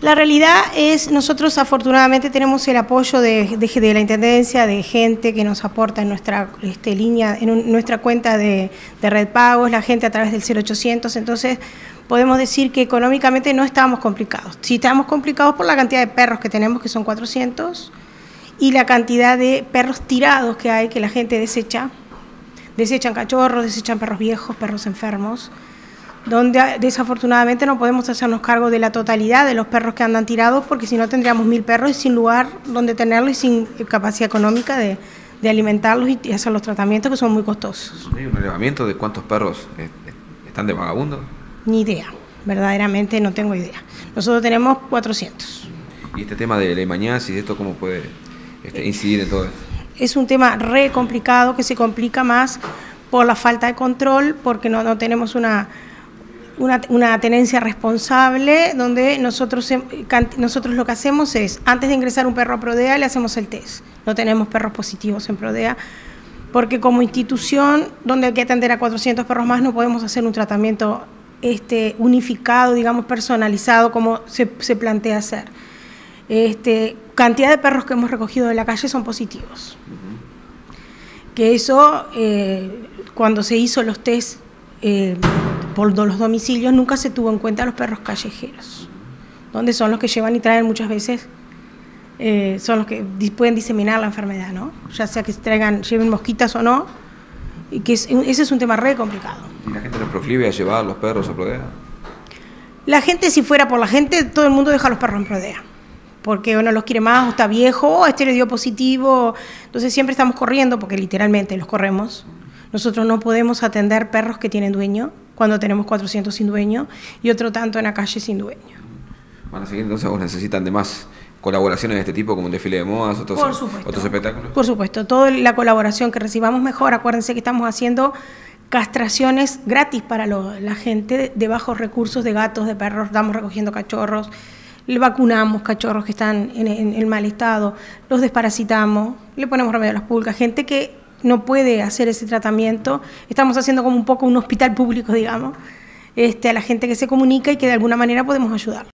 La realidad es, nosotros afortunadamente tenemos el apoyo de, la Intendencia, de gente que nos aporta en nuestra este, línea, en nuestra cuenta de, de, Red Pagos, la gente a través del 0800, entonces podemos decir que económicamente no estábamos complicados. Sí estábamos complicados por la cantidad de perros que tenemos, que son 400, y la cantidad de perros tirados que hay, que la gente desecha. Desechan cachorros, desechan perros viejos, perros enfermos donde desafortunadamente no podemos hacernos cargo de la totalidad de los perros que andan tirados, porque si no tendríamos mil perros y sin lugar donde tenerlos y sin capacidad económica de, alimentarlos y hacer los tratamientos que son muy costosos. ¿Hay un elevamiento de cuántos perros eh, eh, están de vagabundo? Ni idea, verdaderamente no tengo idea. Nosotros tenemos 400. ¿Y este tema de la y esto cómo puede este, incidir en todo esto? Es un tema re complicado que se complica más por la falta de control, porque no, no tenemos una una, tenencia responsable donde nosotros, nosotros lo que hacemos es, antes de ingresar un perro a Prodea, le hacemos el test. No tenemos perros positivos en Prodea, porque como institución donde hay que atender a 400 perros más, no podemos hacer un tratamiento este, unificado, digamos, personalizado, como se, plantea hacer. Este, cantidad de perros que hemos recogido de la calle son positivos. Que eso, eh, cuando se hizo los test eh, por los domicilios nunca se tuvo en cuenta los perros callejeros, donde son los que llevan y traen muchas veces, eh, son los que pueden diseminar la enfermedad, ¿no? Ya sea que traigan, lleven mosquitas o no, y que ese es un tema re complicado. ¿Y la gente no proclive a llevar los perros a Prodea? La gente, si fuera por la gente, todo el mundo deja los perros en Prodea porque uno los quiere más, o está viejo, o este le dio positivo. Entonces siempre estamos corriendo, porque literalmente los corremos. Nosotros no podemos atender perros que tienen dueño cuando tenemos 400 sin dueño y otro tanto en la calle sin dueño. Van a seguir entonces, ¿vos necesitan de más colaboraciones de este tipo, como un desfile de modas, otros, otros espectáculos? Por supuesto, toda la colaboración que recibamos mejor. Acuérdense que estamos haciendo castraciones gratis para la gente de bajos recursos de gatos, de perros, estamos recogiendo cachorros, le vacunamos cachorros que están en, en, mal estado, los desparasitamos, le ponemos remedio a las pulgas, gente que no puede hacer ese tratamiento. Estamos haciendo como un poco un hospital público, digamos, este, a la gente que se comunica y que de alguna manera podemos ayudar.